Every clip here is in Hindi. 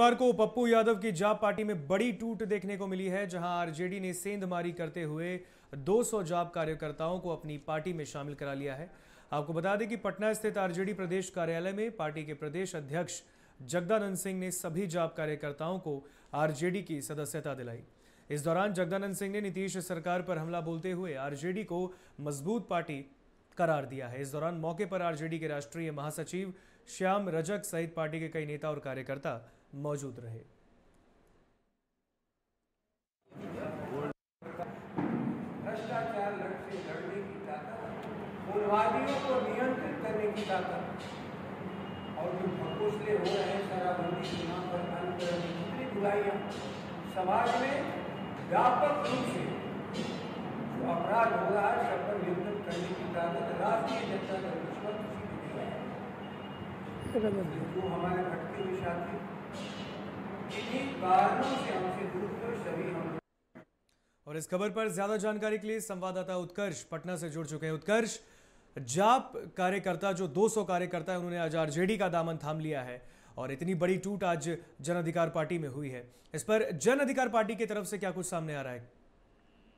शनिवार को पप्पू यादव की जाप पार्टी में बड़ी टूट देखने को मिली है, जहाँ आरजेडी ने सेंधमारी करते हुए 200 जाप कार्यकर्ताओं को अपनी पार्टी में शामिल करा लिया है। आपको बता दें कि पटना स्थित आरजेडी प्रदेश कार्यालय में पार्टी के प्रदेश अध्यक्ष जगदानंद सिंह ने सभी जाप कार्यकर्ताओं को आरजेडी की सदस्यता दिलाई। इस दौरान जगदानंद सिंह ने नीतीश सरकार पर हमला बोलते हुए आरजेडी को मज़बूत पार्टी करार दिया है। इस दौरान मौके पर आरजेडी के राष्ट्रीय महासचिव श्याम रजक सहित पार्टी के कई नेता और कार्यकर्ता मौजूद रहे। भ्रष्टाचार लड़ से लड़ने की ताकत उग्रवादियों को नियंत्रित करने की ताकत और जो घोषले हो रहे हैं शराबबंदी सीमा पर जितनी समाज में व्यापक रूप से जो अपराध हो रहा है सब पर नियंत्रण करने की ताकत राष्ट्रीय जनता दल दुश्मन किसी को नहीं है। जो हमारे भटके हुए साथी और इस खबर पर ज़्यादा जानकारी के लिए संवाददाता उत्कर्ष पटना से जुड़ चुके हैं। उत्कर्ष, जाप कार्यकर्ता, जो 200 कार्यकर्ता है, उन्होंने आज आरजेडी का दामन थाम लिया है और इतनी बड़ी टूट आज जन अधिकार पार्टी में हुई है। इस पर जन अधिकार पार्टी की तरफ़ से क्या कुछ सामने आ रहा है?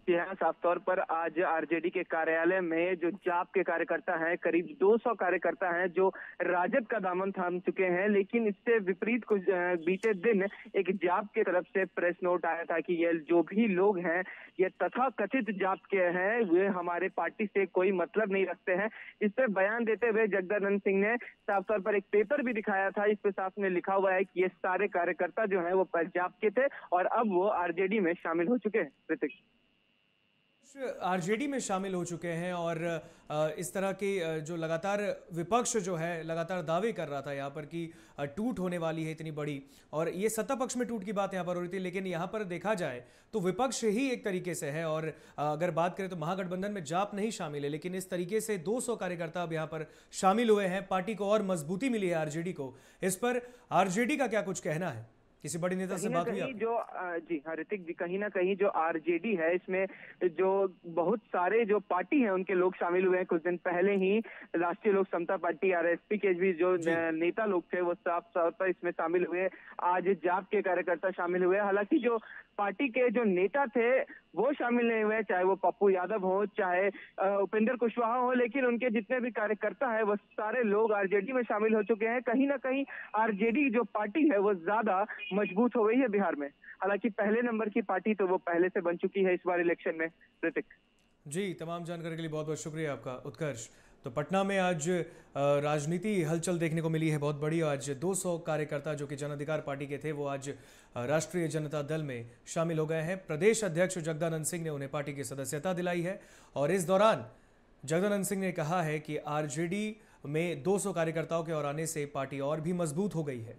जी हाँ साफ़ तौर पर आज आरजेडी के कार्यालय में जो जाप के कार्यकर्ता हैं, करीब 200 कार्यकर्ता हैं, जो राजद का दामन थाम चुके हैं, लेकिन इससे विपरीत कुछ बीते दिन एक जाप के तरफ़ से प्रेस नोट आया था कि ये जो भी लोग हैं, ये तथा कथित जाप के हैं, वे हमारे पार्टी से कोई मतलब नहीं रखते हैं। इस पर बयान देते हुए जगदानंद सिंह ने साफ़ तौर पर एक पेपर भी दिखाया था, इस पे साफ़ में लिखा हुआ है कि ये सारे कार्यकर्ता जो है, वो जाप के थे और अब वो आरजेडी में शामिल हो चुके हैं। ऋतिक। आरजेडी में शामिल हो चुके हैं और इस तरह के जो लगातार विपक्ष जो है, लगातार दावे कर रहा था यहाँ पर कि टूट होने वाली है इतनी बड़ी। और ये सत्ता पक्ष में टूट की बात यहाँ पर हो रही थी, लेकिन यहाँ पर देखा जाए तो विपक्ष ही एक तरीके से है और अगर बात करें तो महागठबंधन में जाप नहीं शामिल है, लेकिन इस तरीके से 200 कार्यकर्ता अब यहाँ पर शामिल हुए हैं। पार्टी को और मजबूती मिली है आरजेडी को। इस पर आरजेडी का क्या कुछ कहना है? किसी बड़ी नेता से बात हुई जो जी हाँ ऋतिक जी कहीं ना कहीं जो आरजेडी है इसमें जो बहुत सारे जो पार्टी है उनके लोग शामिल हुए हैं। कुछ दिन पहले ही राष्ट्रीय लोक समता पार्टी आर आरएसपी के भी जो नेता लोग थे वो साफ़ तौर पर इसमें शामिल हुए। आज जाप के कार्यकर्ता शामिल हुए। हालाँकि जो पार्टी के जो नेता थे वो शामिल नहीं हुए, चाहे वो पप्पू यादव हो, चाहे उपेंद्र कुशवाहा हो, लेकिन उनके जितने भी कार्यकर्ता है, वो सारे लोग आरजेडी में शामिल हो चुके हैं। कहीं ना कहीं आरजेडी जो पार्टी है, वो ज़्यादा मज़बूत हो गई है बिहार में। हालाँकि पहले नंबर की पार्टी तो वो पहले से बन चुकी है इस बार इलेक्शन में, ऋतिक। जी, तमाम जानकारी के लिए बहुत बहुत शुक्रिया आपका, उत्कर्ष। तो पटना में आज राजनीति हलचल देखने को मिली है बहुत बड़ी आज 200 कार्यकर्ता जो कि जन अधिकार पार्टी के थे, वो आज राष्ट्रीय जनता दल में शामिल हो गए हैं। प्रदेश अध्यक्ष जगदानंद सिंह ने उन्हें पार्टी की सदस्यता दिलाई है और इस दौरान जगदानंद सिंह ने कहा है कि आरजेडी में 200 कार्यकर्ताओं के और आने से पार्टी और भी मज़बूत हो गई है।